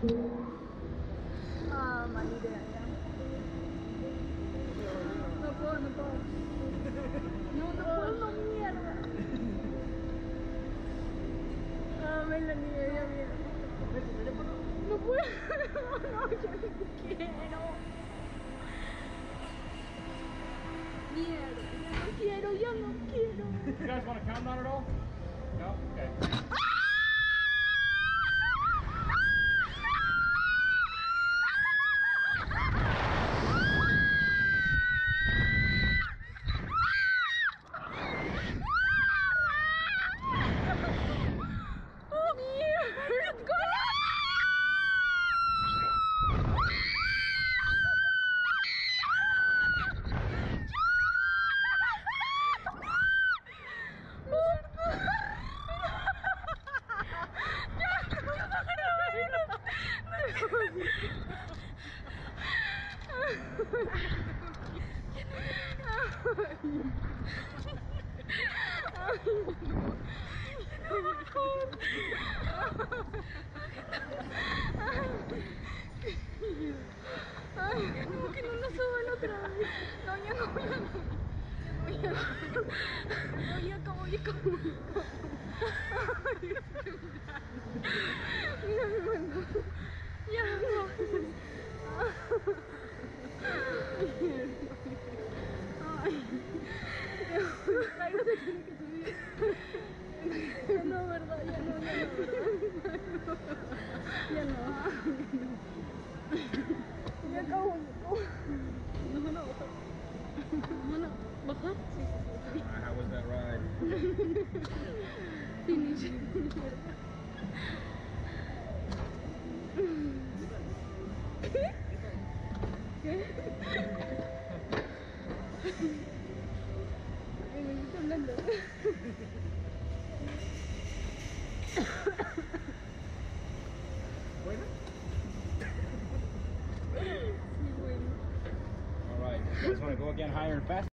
Ah. No. Ah, no, yo no quiero. Mierda, yo no quiero, yo no quiero. You guys want to count on it all? No? Okay. Ay, ¿cómo que no nos suban otra vez? No, ya no, ya no. Ya no, no, ya acabó, ya acabó. Ay, Mira mi mano. Ya no. Ay, Ay, no se tiene que subir. Ya no, ¿verdad? Ya no, ya no, Ya no. Ya acabó, ya acabó. No, no, bajar. How was that ride? Finish. You guys want to go again higher and faster?